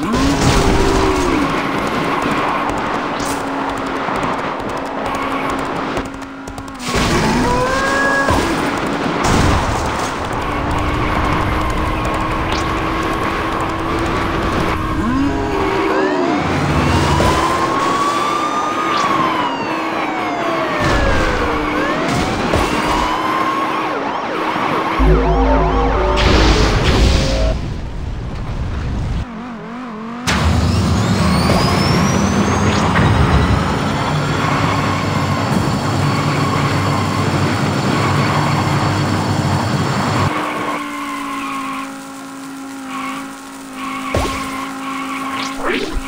Woo! you